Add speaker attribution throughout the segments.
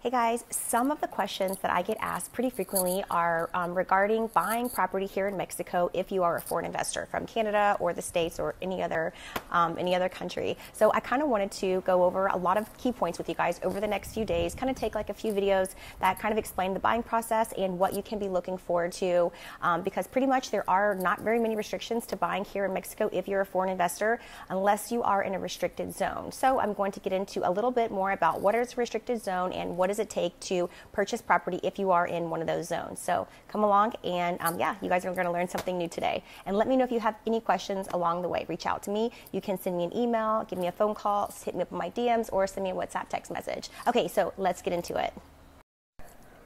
Speaker 1: Hey guys, some of the questions that I get asked pretty frequently are um, regarding buying property here in Mexico if you are a foreign investor from Canada or the States or any other um, any other country. So I kind of wanted to go over a lot of key points with you guys over the next few days, kind of take like a few videos that kind of explain the buying process and what you can be looking forward to um, because pretty much there are not very many restrictions to buying here in Mexico if you're a foreign investor unless you are in a restricted zone. So I'm going to get into a little bit more about what is a restricted zone and what does it take to purchase property if you are in one of those zones. So come along and um, yeah, you guys are going to learn something new today. And let me know if you have any questions along the way. Reach out to me. You can send me an email, give me a phone call, hit me up on my DMs, or send me a WhatsApp text message. Okay, so let's get into it.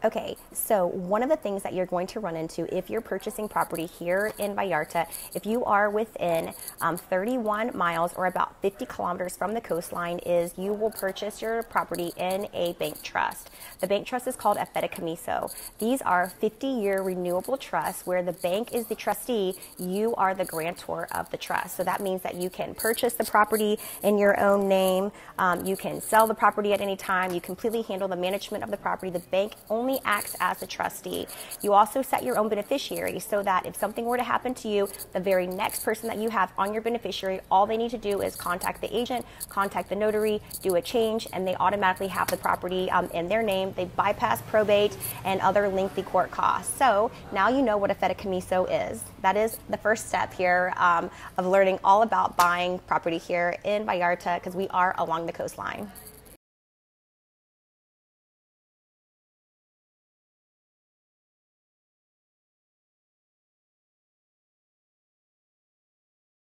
Speaker 1: Okay, so one of the things that you're going to run into if you're purchasing property here in Vallarta, if you are within um, 31 miles or about 50 kilometers from the coastline, is you will purchase your property in a bank trust. The bank trust is called a fideicomiso. These are 50 year renewable trusts where the bank is the trustee, you are the grantor of the trust. So that means that you can purchase the property in your own name, um, you can sell the property at any time, you completely handle the management of the property. The bank only only acts as a trustee. You also set your own beneficiary so that if something were to happen to you, the very next person that you have on your beneficiary, all they need to do is contact the agent, contact the notary, do a change, and they automatically have the property um, in their name. They bypass probate and other lengthy court costs. So now you know what a fideicomiso is. That is the first step here um, of learning all about buying property here in Vallarta because we are along the coastline.